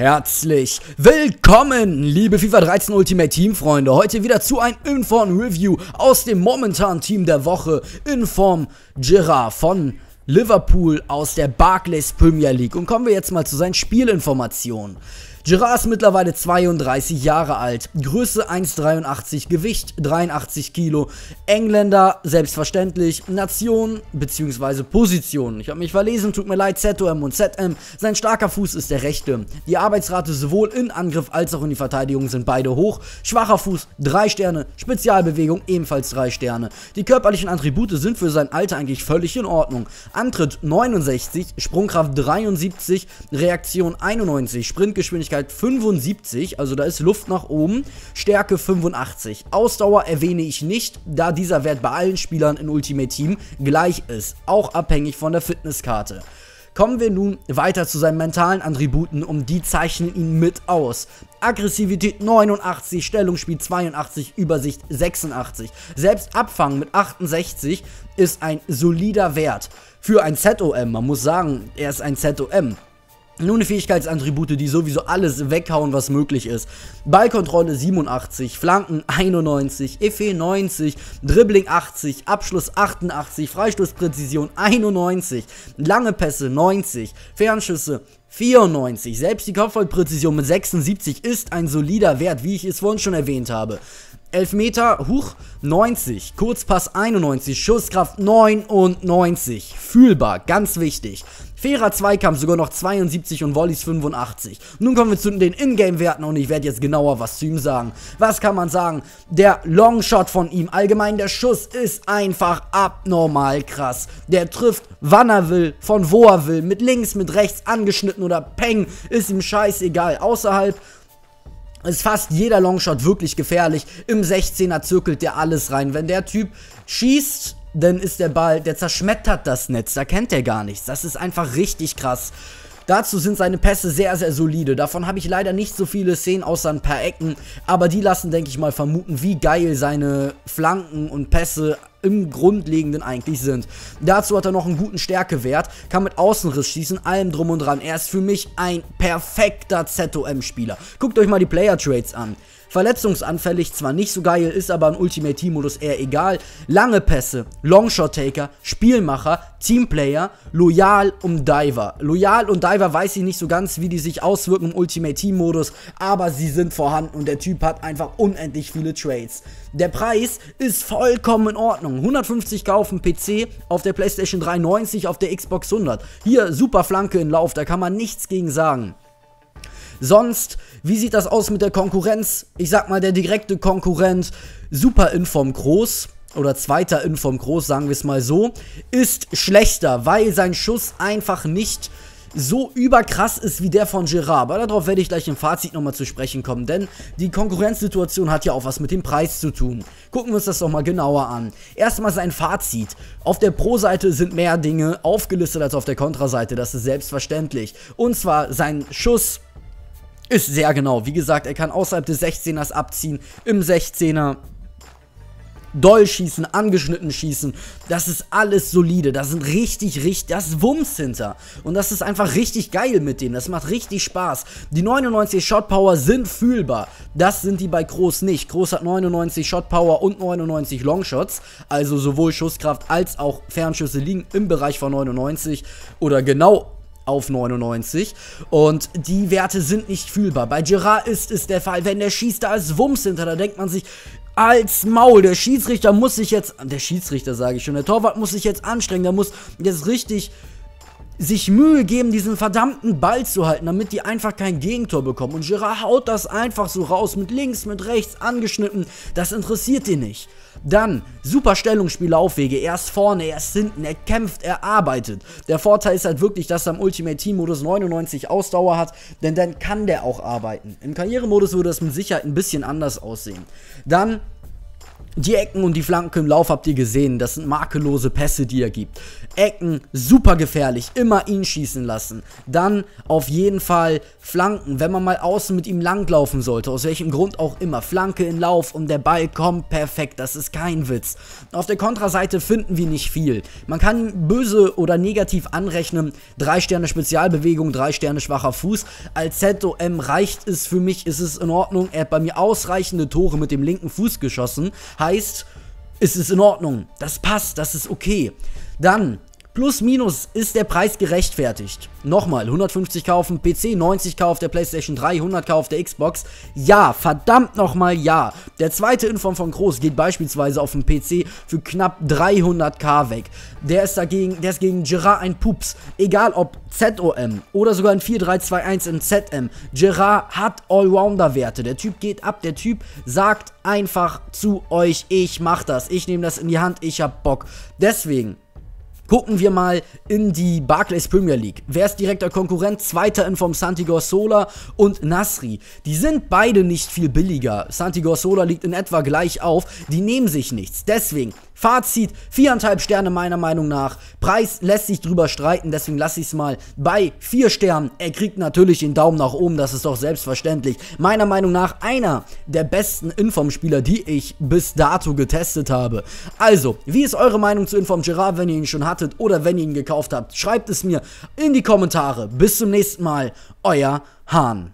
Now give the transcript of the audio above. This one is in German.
Herzlich willkommen, liebe FIFA 13 Ultimate Team Freunde. Heute wieder zu einem Inform Review aus dem momentanen Team der Woche in Form Gerard von Liverpool aus der Barclays Premier League. Und kommen wir jetzt mal zu seinen Spielinformationen. Gerard ist mittlerweile 32 Jahre alt, Größe 1,83, Gewicht 83 Kilo, Engländer, selbstverständlich, Nation bzw. Position. Ich habe mich verlesen, tut mir leid, ZOM und ZM. Sein starker Fuß ist der rechte. Die Arbeitsrate sowohl in Angriff als auch in die Verteidigung sind beide hoch. Schwacher Fuß 3 Sterne, Spezialbewegung ebenfalls 3 Sterne. Die körperlichen Attribute sind für sein Alter eigentlich völlig in Ordnung. Antritt 69, Sprungkraft 73, Reaktion 91, Sprintgeschwindigkeit Geschwindigkeit 75, also da ist Luft nach oben. Stärke 85. Ausdauer erwähne ich nicht, da dieser Wert bei allen Spielern in Ultimate Team gleich ist, auch abhängig von der Fitnesskarte. Kommen wir nun weiter zu seinen mentalen Attributen und die zeichnen ihn mit aus. Aggressivität 89, Stellungsspiel 82, Übersicht 86. Selbst Abfang mit 68 ist ein solider Wert für ein ZOM. Man muss sagen, er ist ein ZOM. Nun eine Fähigkeitsattribute, die sowieso alles weghauen, was möglich ist. Ballkontrolle 87, Flanken 91, Effe 90, Dribbling 80, Abschluss 88, Freistoßpräzision 91, lange Pässe 90, Fernschüsse 94. Selbst die Kopfballpräzision mit 76 ist ein solider Wert, wie ich es vorhin schon erwähnt habe. Elfmeter, Huch, 90. Kurzpass 91. Schusskraft 99. Fühlbar, ganz wichtig. Fairer Zweikampf sogar noch 72 und Volleys 85. Nun kommen wir zu den Ingame-Werten und ich werde jetzt genauer was zu ihm sagen. Was kann man sagen? Der Longshot von ihm, allgemein der Schuss, ist einfach abnormal krass. Der trifft, wann er will, von wo er will, mit links, mit rechts, angeschnitten oder peng, ist ihm scheißegal. Außerhalb ist fast jeder Longshot wirklich gefährlich. Im 16er zirkelt der alles rein. Wenn der Typ schießt, dann ist der Ball, der zerschmettert das Netz. Da kennt er gar nichts. Das ist einfach richtig krass. Dazu sind seine Pässe sehr, sehr solide. Davon habe ich leider nicht so viele Szenen, außer ein paar Ecken. Aber die lassen, denke ich mal, vermuten, wie geil seine Flanken und Pässe im Grundlegenden eigentlich sind. Dazu hat er noch einen guten Stärkewert, kann mit Außenriss schießen, allem drum und dran. Er ist für mich ein perfekter ZOM-Spieler. Guckt euch mal die Player-Trades an. Verletzungsanfällig, zwar nicht so geil, ist aber im Ultimate Team Modus eher egal. Lange Pässe, Longshot Taker, Spielmacher, Teamplayer, Loyal und Diver. Loyal und Diver weiß ich nicht so ganz, wie die sich auswirken im Ultimate Team Modus, aber sie sind vorhanden und der Typ hat einfach unendlich viele Trades. Der Preis ist vollkommen in Ordnung. 150k auf dem PC, auf der PlayStation 3 90, auf der Xbox 100. Hier super Flanke in Lauf, da kann man nichts gegen sagen. Sonst, wie sieht das aus mit der Konkurrenz? Ich sag mal, der direkte Konkurrent Super Inform Groß oder zweiter Inform Groß, sagen wir es mal so, ist schlechter, weil sein Schuss einfach nicht so überkrass ist wie der von Gerard. Aber darauf werde ich gleich im Fazit nochmal zu sprechen kommen, denn die Konkurrenzsituation hat ja auch was mit dem Preis zu tun. Gucken wir uns das doch mal genauer an. Erstmal sein Fazit. Auf der Pro-Seite sind mehr Dinge aufgelistet als auf der Kontra-Seite, das ist selbstverständlich. Und zwar sein Schuss ist sehr genau. Wie gesagt, er kann außerhalb des 16ers abziehen, im 16er doll schießen, angeschnitten schießen. Das ist alles solide. Da sind richtig, richtig, das ist Wumms hinter. Und das ist einfach richtig geil mit dem. Das macht richtig Spaß. Die 99 Shot Power sind fühlbar. Das sind die bei Groß nicht. Groß hat 99 Shot Power und 99 Longshots. Also sowohl Schusskraft als auch Fernschüsse liegen im Bereich von 99 oder genau auf 99 und die Werte sind nicht fühlbar. Bei Gerard ist es der Fall, wenn der schießt, da ist Wumms hinter, da denkt man sich, als Maul, der Schiedsrichter muss sich jetzt, der Schiedsrichter sage ich schon, der Torwart muss sich jetzt anstrengen, der muss jetzt richtig sich Mühe geben, diesen verdammten Ball zu halten, damit die einfach kein Gegentor bekommen. Und Gerard haut das einfach so raus, mit links, mit rechts, angeschnitten. Das interessiert ihn nicht. Dann, super Stellungsspiellaufwege. Er ist vorne, er ist hinten, er kämpft, er arbeitet. Der Vorteil ist halt wirklich, dass er im Ultimate Team Modus 99 Ausdauer hat, denn dann kann der auch arbeiten. Im Karrieremodus würde das mit Sicherheit ein bisschen anders aussehen. Dann Die Ecken und die Flanken im Lauf habt ihr gesehen. Das sind makellose Pässe, die er gibt. Ecken, super gefährlich. Immer ihn schießen lassen. Dann auf jeden Fall Flanken, wenn man mal außen mit ihm langlaufen sollte. Aus welchem Grund auch immer. Flanke in Lauf und der Ball kommt perfekt. Das ist kein Witz. Auf der Kontraseite finden wir nicht viel. Man kann böse oder negativ anrechnen. Drei Sterne Spezialbewegung, drei Sterne schwacher Fuß. Als ZOM reicht es für mich, ist es in Ordnung. Er hat bei mir ausreichende Tore mit dem linken Fuß geschossen. Heißt, ist es in Ordnung. Das passt, das ist okay. Dann Plus minus ist der Preis gerechtfertigt. Nochmal, 150 auf dem PC, 90 auf der Playstation 3, 100 auf der Xbox. Ja, verdammt nochmal ja. Der zweite Inform von Groß geht beispielsweise auf dem PC für knapp 300k weg. Der ist dagegen, der ist gegen Gerard ein Pups. Egal ob ZOM oder sogar ein 4-3-2-1 in ZM. Gerard hat Allrounder-Werte. Der Typ geht ab, der Typ sagt einfach zu euch, ich mach das, ich nehme das in die Hand, ich hab Bock. Deswegen Gucken wir mal in die Barclays Premier League. Wer ist direkter Konkurrent? Zweiter in vom Santigor Sola und Nasri. Die sind beide nicht viel billiger. Santigor Sola liegt in etwa gleich auf. Die nehmen sich nichts. Deswegen Fazit, viereinhalb Sterne meiner Meinung nach. Preis lässt sich drüber streiten, deswegen lasse ich es mal bei vier Sternen. Er kriegt natürlich den Daumen nach oben, das ist doch selbstverständlich. Meiner Meinung nach einer der besten Inform-Spieler, die ich bis dato getestet habe. Also, wie ist eure Meinung zu Inform Gerard, wenn ihr ihn schon hattet oder wenn ihr ihn gekauft habt? Schreibt es mir in die Kommentare. Bis zum nächsten Mal, euer Hahn.